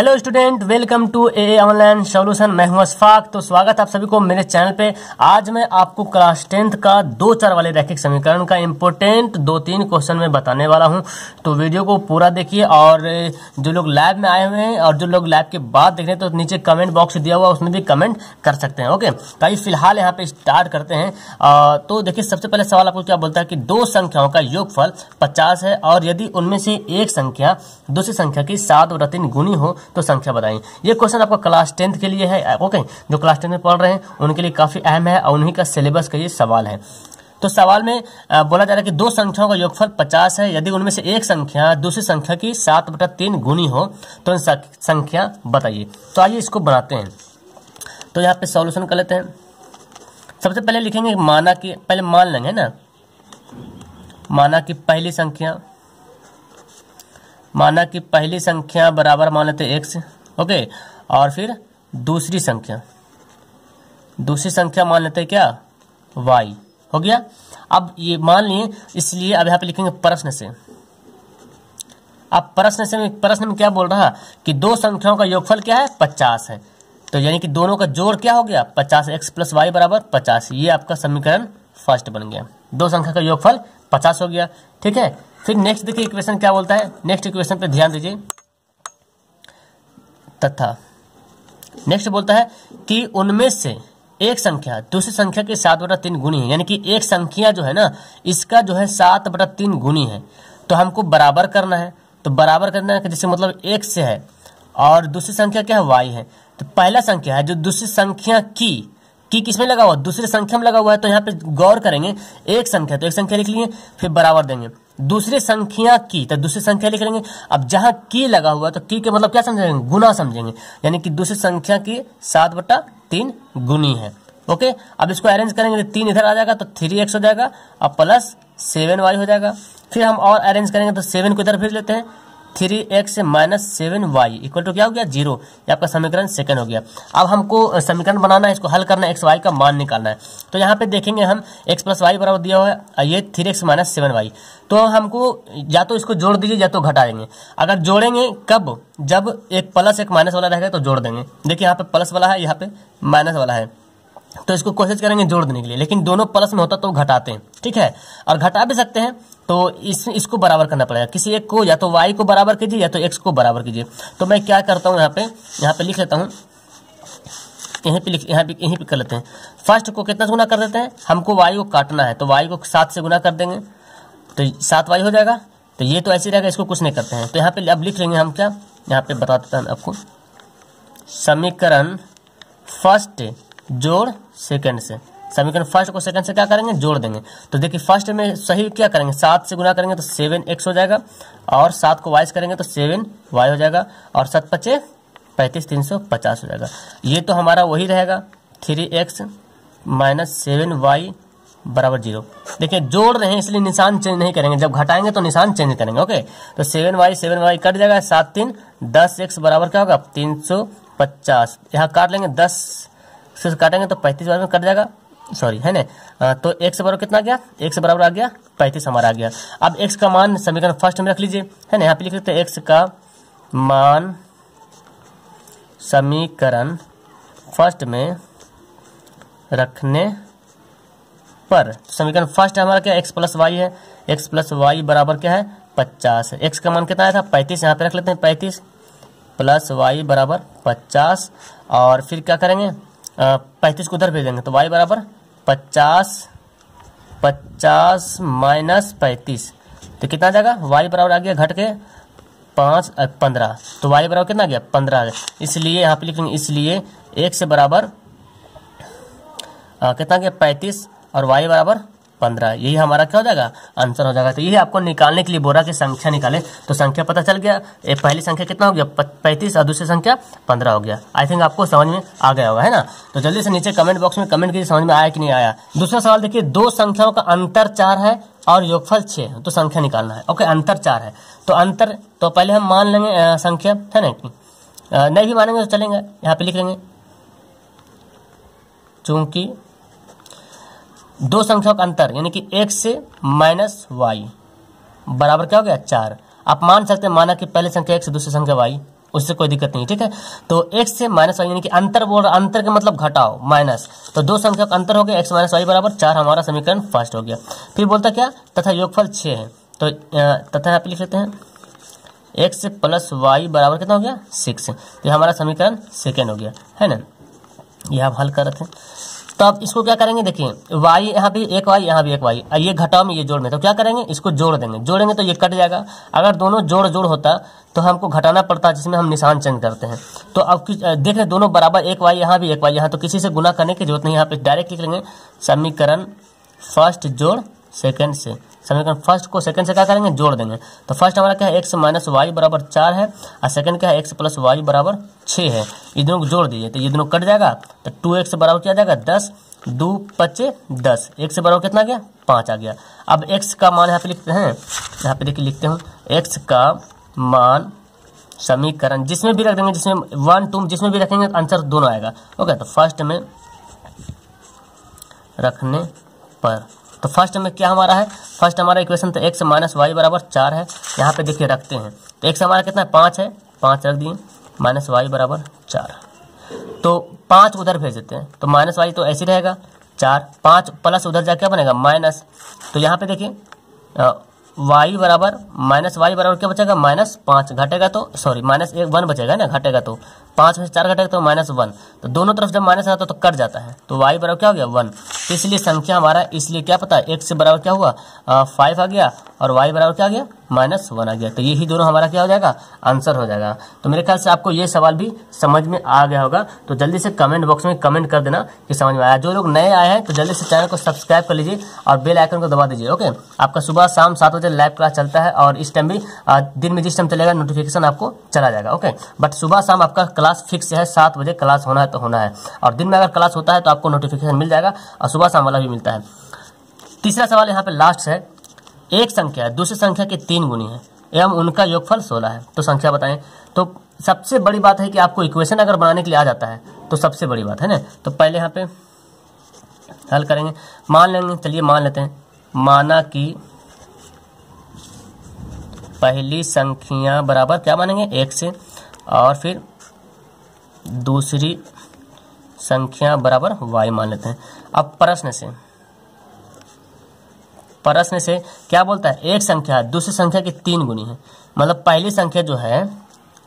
Hello student welcome to a online solution मैं हूँ अशफाक तो स्वागत आप सभी को मेरे चैनल पे. आज मैं आपको क्लास टेंथ का दो चार वाले रैखिक समीकरण का इम्पोर्टेंट दो तीन क्वेश्चन में बताने वाला हूँ. तो वीडियो को पूरा देखिए और जो लोग लैब में आए हुए हैं और जो लोग लैब के बाद देख रहे हैं तो नीचे कमेंट बॉक्स दिया हुआ उसमें भी कमेंट कर सकते हैं. ओके तो आइए फ़िलहाल यहाँ पे स्टार्ट करते हैं. आ, तो देखिए सबसे पहले सवाल आपको क्या बोलता है कि दो संख्याओं का योगफल पचास है और यदि उनमें से एक संख्या दूसरी संख्या की सात और तीन गुनी हो तो संख्या बताएँ। ये क्वेश्चन आपका क्लास टेंथ के लिए है ओके जो क्लास टेंथ में पढ़ रहे हैं, उनके लिए काफ़ी अहम है और उन्हीं का सिलेबस का ये सवाल है। तो सवाल में बोला जा रहा है कि दो संख्याओं का योगफल पचास है। यदि उनमें से एक संख्या दूसरी संख्या की सात बटा तीन गुनी हो तो संख्या बताइए। तो आइए इसको बनाते हैं। तो यहाँ पे सॉल्यूशन कर लेते हैं। सबसे पहले लिखेंगे माना कि, पहले मान लेंगे ना? माना कि पहली संख्या माना कि पहली संख्या बराबर मान लेते एक्स ओके, और फिर दूसरी संख्या। दूसरी संख्या मान लेते क्या? वाई हो गया? अब ये मान लिए, इसलिए अब यहाँ पे लिखेंगे प्रश्न से। अब प्रश्न से प्रश्न में क्या बोल रहा कि दो संख्याओं का योगफल क्या है? पचास है। तो यानी कि दोनों का जोड़ क्या हो गया? पचास एक्स प्लस वाई बराबर पचास। ये आपका समीकरण फ़र्स्ट बन गया। दो संख्या का योगफल पचास हो गया। ठीक है? फिर नेक्स्ट देखिए इक्वेशन क्या बोलता है? नेक्स्ट इक्वेशन पे ध्यान दीजिए। तथा। नेक्स्ट बोलता है कि उनमें से एक संख्या, दूसरी संख्या के सात बटा तीन गुनी है। यानी कि एक संख्या जो है ना, इसका जो है सात बटा तीन गुनी है। तो हमको बराबर करना है। तो बराबर करना है जैसे मतलब एक से है। और दूसरी संख्या क्या है? वाई है। तो पहला संख्या है जो दूसरी संख्या की की किसमें लगा हुआ? दूसरी संख्या में लगा हुआ है तो यहाँ पे गौर करेंगे, एक संख्या तो एक संख्या लिख लिए, फिर बराबर देंगे। दूसरी संख्या की तो दूसरी संख्या लिख लेंगे। अब जहाँ की लगा हुआ है तो की के मतलब क्या समझेंगे? गुना समझेंगे। यानी कि दूसरी संख्या की सात बटा तीन गुनी है। ओके? अब इसको अरेंज करेंगे तो तीन इधर आ जाएगा तो थ्री एक्स हो जाएगा, और प्लस सेवन वाई हो जाएगा। फिर हम और अरेंज करेंगे तो सेवन को इधर फिर लेते हैं। Three x minus seven y equal to क्या हो गया? ज़ीरो। ये आपका समीकरण सेकंड हो गया। अब हमको समीकरण बनाना है, इसको हल करना है, एक्स, वाई का मान निकालना है। तो यहाँ पे देखेंगे हम, एक्स प्लस वाई बराबर दिया हुआ है ये three x minus seven y. तो हमको या तो इसको जोड़ दीजिए या तो घटा देंगे अगर जोड़ेंगे, कब? जब एक प्लस एक माइनस वाला रहेगा तो जोड़ देंगे। देखिए यहाँ पे प्लस वाला है, यहाँ पे माइनस वाला है। तो इसको कोशिश करेंगे जोड़ देने के लिए, लेकिन दोनों प्लस में होता तो घटाते हैं। ठीक है? और घटा भी सकते हैं तो इस, इसको बराबर करना पड़ेगा। किसी एक को या तो वाई को बराबर कीजिए या तो एक्स को बराबर कीजिए। तो मैं क्या करता हूँ यहाँ पे यहाँ पे लिख लेता हूँ। यहीं पे लिख, यहाँ पे, यहीं पे कर लेते हैं। फ़र्स्ट को कितना से गुना कर देते हैं? हमको वाई को काटना है तो वाई को सात से गुना कर देंगे। तो सात वाई हो जाएगा। तो ये तो ऐसे रहेगा, इसको कुछ नहीं करते हैं। तो यहाँ पे अब लिख लेंगे हम क्या? यहाँ पे बता देता हूँ आपको। समीकरण फ़र्स्ट जोड़ सेकंड से। समीकरण फ़र्स्ट को सेकंड से क्या करेंगे? जोड़ देंगे। तो देखिए फ़र्स्ट में सही क्या करेंगे? सात से गुना करेंगे तो सेवन एक्स हो जाएगा। और सात को वाइस करेंगे तो सेवन वाई हो जाएगा। और सत पचे पैंतीस, तीन सौ पचास हो जाएगा। ये तो हमारा वही रहेगा। Three x minus seven y बराबर ज़ीरो देखिए, जोड़ रहे हैं, इसलिए निशान चेंज नहीं करेंगे। जब घटाएँगे तो निशान चेंज करेंगे ओके तो seven y seven y cut जाएगा। सात, तीन, दस एक्स बराबर क्या होगा? तीन सौ पचास। यहाँ काट लेंगे, दस से काटेंगे तो पैंतीस बार में कट जाएगा। सॉरी, है ना? तो एक से बराबर कितना गया? एक से बराबर आ गया, पैंतीस हमारा आ गया। अब एक्स का मान समीकरण फ़र्स्ट में रख लीजिए, है ना? यहाँ पे लिख लेते हैं एक्स का मान समीकरण फ़र्स्ट में रखने पर। समीकरण फ़र्स्ट हमारा क्या एक्स प्लस वाई है। एक्स प्लस वाई बराबर क्या है? पचास एक्स का मान कितना आया था? पैंतीस, यहाँ पे रख लेते हैं पैंतीस। प्लस वाई बराबर पचास। और फिर क्या करेंगे? पैंतीस को उधर भेजेंगे तो वाई बराबर पचास पचास माइनस पैंतीस। तो कितना आ जाएगा? वाई बराबर आ गया घट के पाँच पंद्रह। तो वाई बराबर कितना आ गया? पंद्रह इसलिए यहाँ पे लिखेंगे, इसलिए एक से बराबर कितना गया? पैंतीस। और वाई बराबर पंद्रह, यही हमारा क्या हो जाएगा? आंसर हो जाएगा। तो यही आपको निकालने के लिए बोरा की संख्या निकाले। तो संख्या पता चल गया। एक पहली संख्या कितना हो गया? पैंतीस और दूसरी संख्या पंद्रह हो गया। आई थिंक आपको समझ में आ गया होगा, है ना? तो जल्दी से नीचे कमेंट बॉक्स में कमेंट कीजिए, समझ में आया कि नहीं आया। दूसरा सवाल देखिए, दो संख्याओं का अंतर चार है और योगफल छह तो संख्या निकालना है। ओके अंतर चार है। तो अंतर तो पहले हम मान लेंगे संख्या, है ना? नहीं भी मानेंगे तो चलेंगे। यहाँ पे लिख लेंगे। चूँकि दो संख्याओं का अंतर, यानी कि एक से माइनस वाई बराबर क्या हो गया? चार। आप मान सकते हैं, माना कि पहले संख्या एक से दूसरी संख्या वाई उससे कोई दिक्कत नहीं, ठीक है? तो एक्स से माइनस वाई यानी कि अंतर बोल रहा, अंतर का मतलब घटाओ, माइनस। तो दो संख्या का अंतर हो गया एक्स माइनस वाई बराबर, चार हमारा समीकरण फ़र्स्ट हो गया। फिर बोलता क्या? तथा योगफल छः है। तो तथा यहाँ पे लिख लेते हैं। एक्स प्लस वाई बराबर कितना हो गया? सिक्स तो हमारा समीकरण सेकेंड हो गया, है ना? यह आप हल कर रहे थे। तो अब इसको क्या करेंगे? देखिए वाई यहाँ भी एक वाई यहाँ भी एक y ये घटाओ में ये जोड़ में तो क्या करेंगे? इसको जोड़ देंगे। जोड़ेंगे तो ये कट जाएगा। अगर दोनों जोड़ जोड़ होता तो हमको घटाना पड़ता, जिसमें हम निशान चेंज करते हैं। तो अब देख रहे दोनों बराबर, एक वाई यहाँ भी, एक वाई यहाँ। तो किसी से गुना करने की ज़रूरत नहीं यहाँ पे डायरेक्ट लिख लेंगे समीकरण, फ़र्स्ट जोड़, सेकेंड से। समीकरण फ़र्स्ट को सेकंड से क्या करेंगे? जोड़ देंगे। तो फ़र्स्ट हमारा क्या है? एक्स माइनस वाई बराबर चार है, और सेकंड क्या है? एक्स प्लस वाई बराबर छः है। ये दोनों को जोड़ दीजिए तो ये दोनों कट जाएगा तो टू एक्स बराबर क्या जाएगा? दस, दो पच्चे दस। एक से बराबर कितना गया? पाँच आ गया। अब एक्स का मान यहाँ पे लिखते हैं, यहाँ पे देखिए लिखते हूँ। एक्स का मान समीकरण, जिसमें भी रख देंगे, जिसमें वन टू जिसमें भी रखेंगे आंसर दोनों आएगा। ओके तो फ़र्स्ट में रखने पर तो फ़र्स्ट में क्या हमारा है? फ़र्स्ट हमारा इक्वेशन तो एक्स माइनस वाई बराबर चार है। यहाँ पे देखिए रखते हैं। तो एक्स हमारा कितना है? पाँच है। पाँच रख दिए। माइनस वाई बराबर चार। तो पाँच उधर भेज देते हैं। तो माइनस वाई तो ऐसे रहेगा। चार। पाँच प्लस उधर जा क्या बनेगा? माइनस तो यहाँ पे देखिए वाई बराबर माइनस वाई बराबर क्या बचेगा? माइनस पाँच घटेगा तो सॉरी माइनस एक वन बचेगा ना, घटेगा तो। पाँच में से चार घटेगा तो माइनस वन तो दोनों तरफ़ जब माइनस आता तो कट जाता है। तो वाई बराबर क्या हो गया? वन तो इसलिए संख्या हमारा, इसलिए क्या पता, एक से बराबर क्या हुआ? फाइव आ गया और वाई बराबर क्या आ गया? माइनस वन आ गया। तो यही दोनों हमारा क्या हो जाएगा? आंसर हो जाएगा। तो मेरे ख्याल से आपको ये सवाल भी समझ में आ गया होगा। तो जल्दी से कमेंट बॉक्स में कमेंट कर देना कि समझ में आया। जो लोग नए आए हैं तो जल्दी से चैनल को सब्सक्राइब कर लीजिए और बेल आइकन को दबा दीजिए ओके आपका सुबह शाम सात बजे लाइव क्लास चलता है और इस टाइम भी दिन में जिस टाइम चलेगा नोटिफिकेशन आपको चला जाएगा ओके बट सुबह शाम आपका क्लास फिक्स है, सात बजे क्लास होना है तो होना है। और दिन में अगर क्लास होता है तो आपको नोटिफिकेशन मिल जाएगा और सुबह शाम वाला भी मिलता है। तीसरा सवाल यहाँ पे लास्ट है। एक संख्या, दूसरी संख्या की तीन गुनी है एवं उनका योगफल सोलह है। तो संख्या बताएँ। तो सबसे बड़ी बात है कि आपको इक्वेशन अगर बनाने के लिए आ जाता है तो सबसे बड़ी बात है ना? तो पहले यहाँ पे हल करेंगे। मान लेंगे, चलिए मान लेते हैं। माना कि पहली संख्या बराबर क्या मानेंगे एक से। और फिर दूसरी संख्या बराबर वाई मान लेते हैं। अब प्रश्न से। प्रश्न से क्या बोलता है? एक संख्या दूसरी संख्या की तीन गुनी है। मतलब पहली संख्या जो है,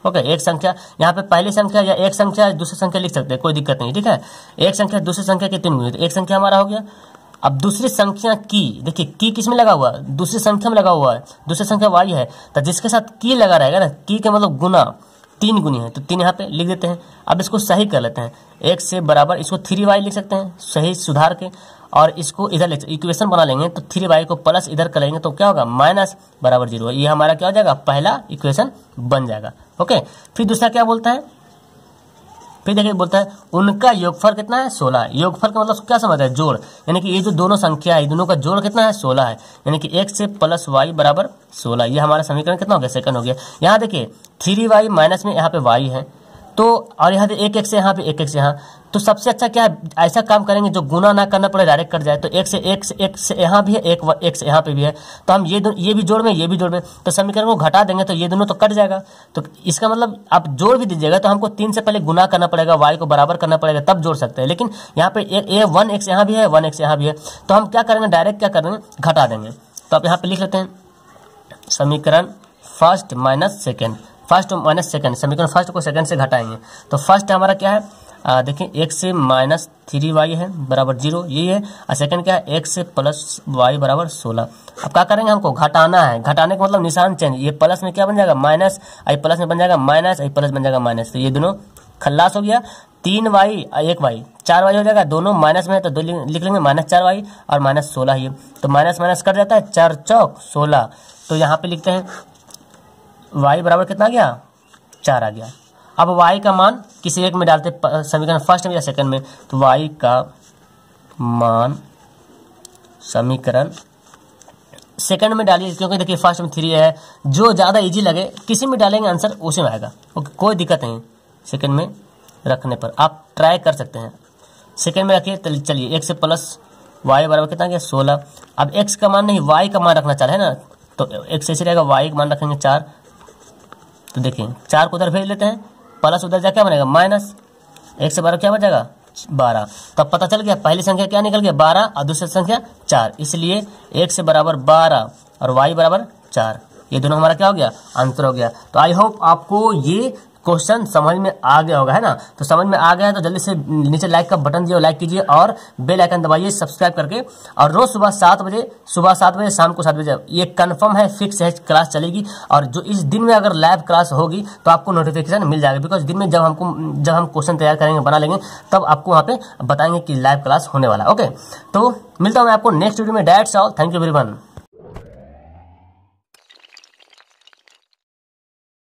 ओके, एक संख्या, यहाँ पे पहली संख्या या एक संख्या, दूसरी संख्या लिख सकते हैं, कोई दिक्कत नहीं, ठीक है? एक संख्या, दूसरी संख्या की तीन गुनी तो एक संख्या हमारा हो गया। अब दूसरी संख्या की, देखिए, की किसमें लगा हुआ? है दूसरी संख्या में लगा हुआ है। दूसरी संख्या वाई है। तो जिसके साथ की लगा रहेगा ना, की के मतलब गुना, तीन गुनी है। तो तीन यहाँ पे लिख देते हैं। अब इसको सही कर लेते हैं। एक से बराबर, इसको थ्री वाई लिख सकते हैं, सही सुधार के। और इसको इधर ले इक्वेशन बना लेंगे तो थ्री वाई को प्लस इधर करेंगे तो क्या होगा? माइनस बराबर ज़ीरो ये हमारा क्या हो जाएगा? पहला इक्वेशन बन जाएगा। ओके फिर दूसरा क्या बोलता है? फिर देखिए बोलता है, उनका योगफल कितना है? सोलह योगफल का मतलब क्या समझता है? जोड़। यानी कि ये जो दोनों संख्या है दोनों का जोड़ कितना है? सोलह है। यानी कि एक से प्लस वाई बराबर सोलह। ये हमारा समीकरण कितना हो गया? सेकंड हो गया। यहाँ देखिए, थ्री वाई माइनस में यहाँ पे वाई है। तो और यहाँ एक एक से यहाँ पे एक एक से यहाँ। तो सबसे अच्छा क्या है, ऐसा काम करेंगे जो गुना ना करना पड़े डायरेक्ट कट जाए तो एक से एक से एक से यहाँ भी है, एक एक से यहाँ पे भी है। तो हम ये ये भी जोड़ में, ये भी जोड़ में। तो समीकरण को घटा देंगे तो ये दोनों तो कट जाएगा। तो इसका मतलब आप जोड़ भी दीजिएगा तो हमको तीन से पहले गुना करना पड़ेगा वाई को बराबर करना पड़ेगा, तब जोड़ सकते हैं। लेकिन यहाँ पे वन एक्स यहाँ भी है, वन एक्स यहाँ भी है। तो हम क्या करेंगे डायरेक्ट क्या करेंगे, घटा देंगे। तो आप यहाँ पे लिख लेते हैं, समीकरण first minus second first minus second समीकरण फ़र्स्ट को सेकंड से घटाएँगे। तो फ़र्स्ट हमारा क्या है? देखिए, एक से माइनस थ्री वाई है, बराबर ज़ीरो यही है। और सेकंड क्या है? एक से प्लस वाई बराबर सोलह। अब क्या करेंगे हमको? घटाना है। घटाने का मतलब निशान चेंज ये प्लस में क्या बन जाएगा? माइनस आई प्लस में बन जाएगा माइनस आई प्लस बन जाएगा माइनस तो ये दोनों खल्लास हो गया। तीन वाई एक वाई चार वाई हो जाएगा। दोनों माइनस में है तो दो लिख लेंगे माइनस चार वाई और माइनस सोलह ये तो माइनस माइनस कर जाता है। चार चौक सोलह। तो यहाँ पे लिखते हैं वाई बराबर कितना आ गया? चार आ गया। अब वाई का मान किसी एक में डालते समीकरण फ़र्स्ट में या सेकंड में? तो वाई का मान समीकरण सेकंड में डालिए, क्योंकि देखिए फ़र्स्ट में थ्री है। जो ज़्यादा इजी लगे, किसी में डालेंगे आंसर उसी में आएगा। ओके, कोई दिक्कत नहीं सेकंड में रखने पर। आप ट्राई कर सकते हैं। सेकंड में रखिए, चलिए एक से प्लस वाई बराबर कितना गया? सोलह। अब एक्स का मान नहीं वाई का मान रखना चाह रहे हैं ना? तो एक्स ऐसे रहेगा वाई का मान रखेंगे चार। तो देखिए, चार को उधर भेज लेते हैं, प्लस उधर जा क्या बनेगा? माइनस। एक से बारह क्या बचेगा? बारह। तब पता चल गया, पहली संख्या क्या निकल गया? बारह और दूसरी संख्या चार। इसलिए एक से बराबर बारह और वाई बराबर चार। ये दोनों हमारा क्या हो गया? आंसर हो गया। तो आई होप आपको ये क्वेश्चन समझ में आ गया होगा, है ना? तो समझ में आ गया है तो जल्दी से नीचे लाइक का बटन दिए लाइक कीजिए और बेल आइकन दबाइए, सब्सक्राइब करके। और रोज सुबह सात बजे, सुबह सात बजे, शाम को सात बजे, ये कन्फर्म है फिक्स है क्लास चलेगी। और जो इस दिन में अगर लाइव क्लास होगी तो आपको नोटिफिकेशन मिल जाएगा। बिकॉज़ दिन में जब हमको, जब हम क्वेश्चन तैयार करेंगे, बना लेंगे, तब आपको वहाँ पे बताएँगे कि लाइव क्लास होने वाला ओके तो मिलता हूँ मैं आपको नेक्स्ट वीडियो में। Direct all thank you very much